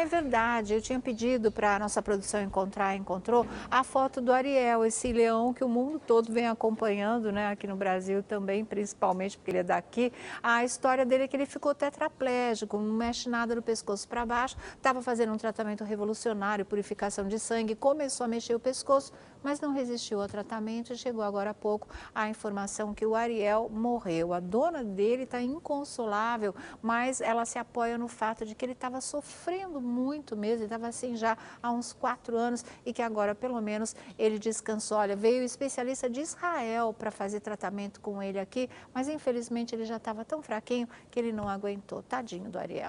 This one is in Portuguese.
é verdade. Eu tinha pedido para a nossa produção encontrar, encontrou a foto do Ariel, esse leão que o mundo todo vem acompanhando, né? Aqui no Brasil também, principalmente porque ele é daqui. A história dele é que ele ficou tetraplégico, não mexe nada do pescoço para baixo, estava fazendo um tratamento revolucionário, purificação de sangue, começou a mexer o pescoço, mas não resistiu ao tratamento e chegou agora há pouco a informação que o Ariel morreu. A dona dele está inconsolável, mas ela se apoia no fato de que ele estava sofrendo muito mesmo, estava assim já há uns quatro anos e que agora pelo menos ele descansou. Olha, veio o especialista de Israel para fazer tratamento com ele aqui, mas infelizmente ele já estava tão fraquinho que ele não aguentou. Tadinho do Ariel.